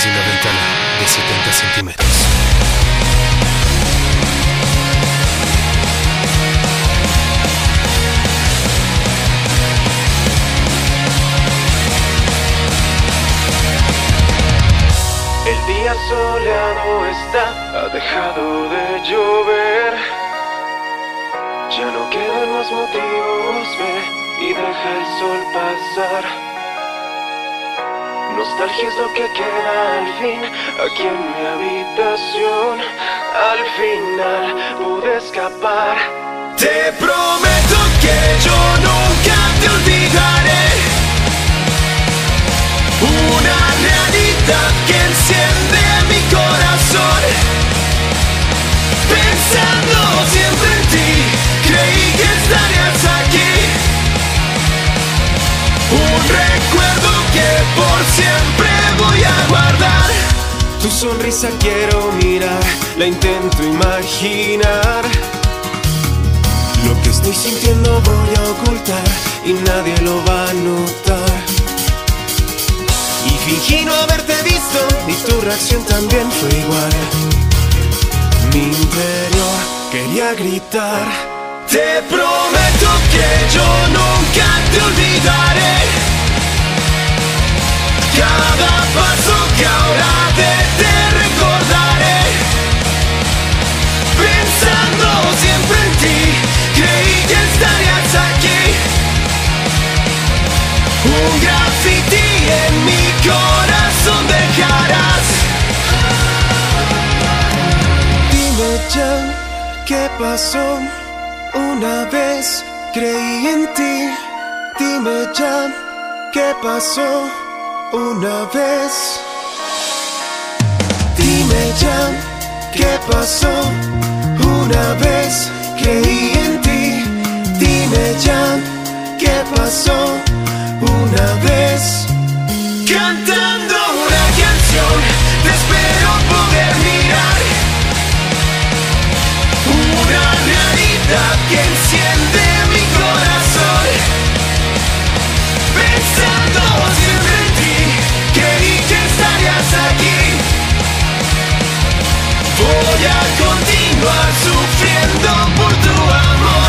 desde una ventana de 70 centímetros. El día soleado está, ha dejado de llover. Ya no quedan más motivos, ve y deja el sol pasar. Nostalgia es lo que queda al fin aquí en mi habitación. Al final pude escapar. Te prometo que yo nunca te olvidaré. Una realidad que enciende Tu sonrisa quiero mirar, la intento imaginar. Lo que estoy sintiendo voy a ocultar y nadie lo va a notar. Y fingí no haberte visto y tu reacción también fue igual. Mi interior quería gritar. Te prometo que yo nunca te olvidaré. Cada paso que ahora pasó. Una vez creí en ti. Dime ya qué pasó. Una vez. Dime ya qué pasó. Una vez creí en ti. Dime ya qué pasó. Una vez. Cantando una canción, te espero Que enciende mi corazón pensando siempre en ti, que querí que estarías aquí. Voy a continuar sufriendo por tu amor.